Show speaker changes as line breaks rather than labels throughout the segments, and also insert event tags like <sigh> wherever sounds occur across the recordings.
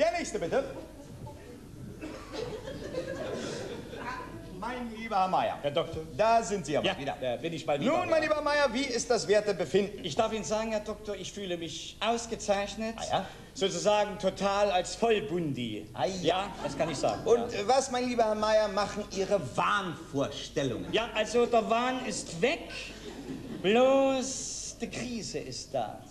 Der nächste bitte. Mein lieber Herr Meier.
Herr Doktor.
Da sind Sie aber
Ja,
wieder.
da bin ich mal wieder.
Nun, mein lieber Meier, wie ist das Wertebefinden?
Ich darf Ihnen sagen, Herr Doktor, ich fühle mich ausgezeichnet.
Ah, ja?
Sozusagen total als Vollbundi.
Ah, ja.
ja, das kann ich sagen.
Und
ja.
was, mein lieber Herr Meier, machen Ihre Wahnvorstellungen?
ja, also der Wahn ist weg, bloß die Krise ist da.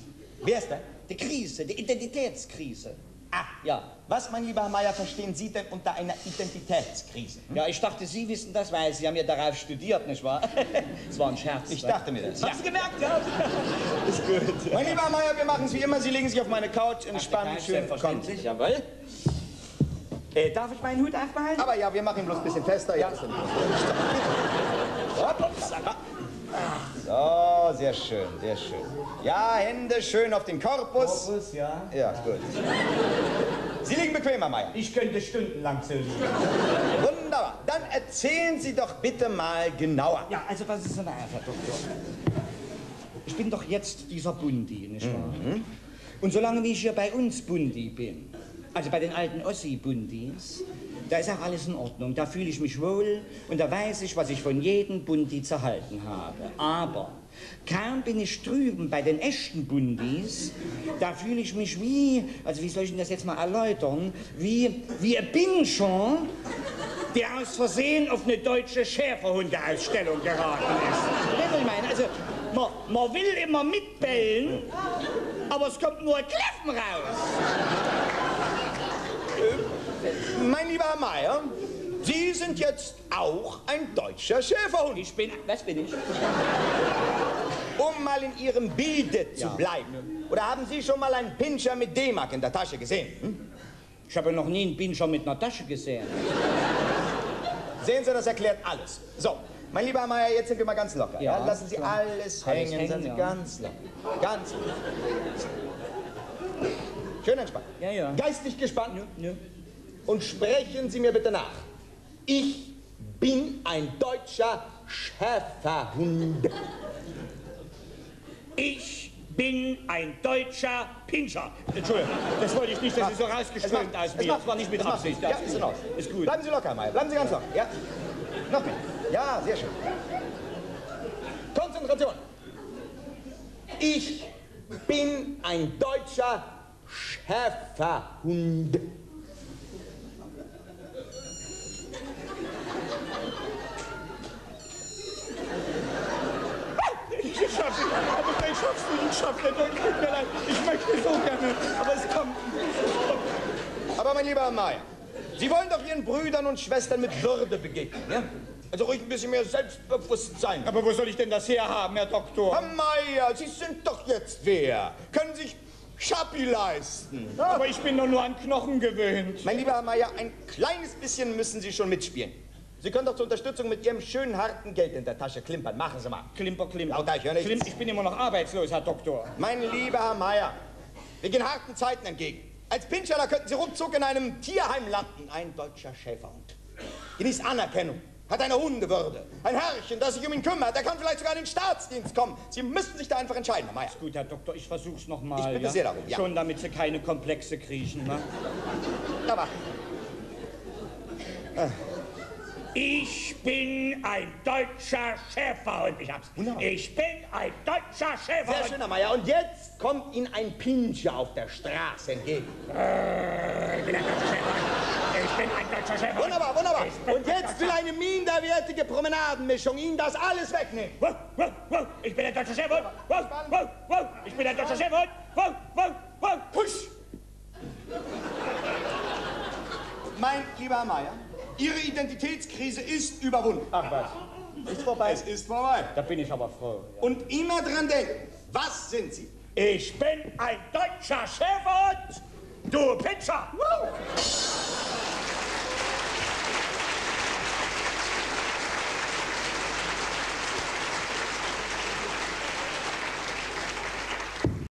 Wer ist da?
Die Krise, die Identitätskrise.
Ah,
Ja.
Was, mein lieber Herr Meier, verstehen Sie denn unter einer Identitätskrise?
Ja, ich dachte, Sie wissen das, weil Sie haben ja darauf studiert, nicht wahr? <laughs> Das war ein Scherz.
Ich
ne?
dachte mir das.
Haben Sie gemerkt? Ja. <laughs>
Ist gut. Mein lieber Herr Meier, wir machen es wie immer. Sie legen sich auf meine Couch, entspannen,
Ach,
schön
Selbstverständlich, jawohl. Äh, darf ich meinen Hut aufbehalten?
Aber ja, wir machen ihn bloß ein bisschen fester. Ja. So, <laughs> sehr schön, sehr schön. Ja, Hände schön auf den Korpus.
Korpus, ja.
Ja, gut. Sie liegen bequem, Herr Meier.
Ich könnte stundenlang so liegen.
Wunderbar. Dann erzählen Sie doch bitte mal genauer.
Ja, also was ist denn da, Herr Doktor? Ich bin doch jetzt dieser Bundi, nicht wahr? Und solange wie ich hier bei uns Bundi bin, also bei den alten Ossi-Bundis, da ist auch alles in Ordnung. Da fühle ich mich wohl und da weiß ich, was ich von jedem Bundi zu halten habe. Aber kaum bin ich drüben bei den echten Bundis, da fühle ich mich wie, also wie soll ich Ihnen das jetzt mal erläutern, wie, wie ein Binchon, der aus Versehen auf eine deutsche Schäferhundeausstellung geraten ist. Weißt ich meine? Also, man, man will immer mitbellen, aber es kommt nur ein Kläffen raus.
Mein lieber Herr Meier, Sie sind jetzt auch ein deutscher Schäferhund.
Ich bin, was bin ich?
Um mal in Ihrem Bilde zu bleiben. Oder haben Sie schon mal einen Pinscher mit D-Mark in der Tasche gesehen? Hm?
Ich habe noch nie einen Binscher mit einer Tasche gesehen.
Sehen Sie, das erklärt alles. So, mein lieber Herr Meier, jetzt sind wir mal ganz locker. Ja,
Ja,
Lassen Sie
klar.
alles
Alles
hängen,
hängen,
seien Sie
ja.
ganz locker. Ganz locker. Schön entspannt.
Ja, ja.
Geistig gespannt.
Nö.
Und sprechen Sie mir bitte nach. Ich bin ein deutscher Schäferhund.
Ich bin ein deutscher Pinscher. Entschuldigung, das wollte ich nicht, dass Sie so rausgeschwemmt aus mir. Das war nicht mit. Absicht.
Ja, ist in Ordnung.
Ist gut.
Bleiben Sie locker, Meier. Bleiben Sie ganz locker. Ja. Noch mehr. Ja, sehr schön. Konzentration. Ich bin ein deutscher Schäferhund.
Ich schaff's nicht, aber ich nicht. Tut mir leid, ich möchte so gerne, aber es kommt.
Aber mein lieber Herr Meier, Sie wollen doch Ihren Brüdern und Schwestern mit Würde begegnen, ja? Also ruhig ein bisschen mehr Selbstbewusstsein.
Aber wo soll ich denn das herhaben, Herr Doktor?
Herr Meier, Sie sind doch jetzt wer? Können sich Schappi leisten.
Aber ich bin doch nur an Knochen gewöhnt.
Mein lieber Herr Meier, ein kleines bisschen müssen Sie schon mitspielen. Sie können doch zur Unterstützung mit Ihrem schönen harten Geld in der Tasche klimpern. Machen Sie mal.
Klimper, klimper.
Lauter, ich höre nichts.
Klim, ich bin immer noch arbeitslos, Herr Doktor.
Mein lieber Herr Meier, wir gehen harten Zeiten entgegen. Als Pinscheller könnten Sie ruckzuck in einem Tierheim landen. Ein deutscher Schäferhund. Genießt Anerkennung. Hat eine Hundewürde. Ein Herrchen, das sich um ihn kümmert. Er kann vielleicht sogar in den Staatsdienst kommen. Sie müssten sich da einfach entscheiden, Herr Meier.
Gut, Herr Doktor, ich versuch's noch mal.
Ich bitte
ja?
sehr darum, ja.
Schon damit Sie keine Komplexe kriechen, ne?
Aber
Ich bin ein deutscher Schäferhund. Ich hab's.
Wunderbar.
Ich bin ein deutscher
sehr
Schäferhund.
schön, Herr Meier. Und jetzt kommt Ihnen ein Pinscher auf der Straße entgegen.
Ich bin ein deutscher Schäferhund. Ich bin ein deutscher Schäferhund.
Wunderbar, wunderbar. Und jetzt will eine minderwertige Promenadenmischung Ihnen das alles wegnehmen.
Ich bin ein deutscher wow, ich bin ein deutscher wow.
Husch! Mein lieber Herr Meier, Ihre Identitätskrise ist überwunden.
Ach was,
Ist vorbei. Es ist vorbei.
da bin ich aber froh.
Und immer dran denken, was sind Sie?
Ich bin ein deutscher Schäferhund. Du Pinscher.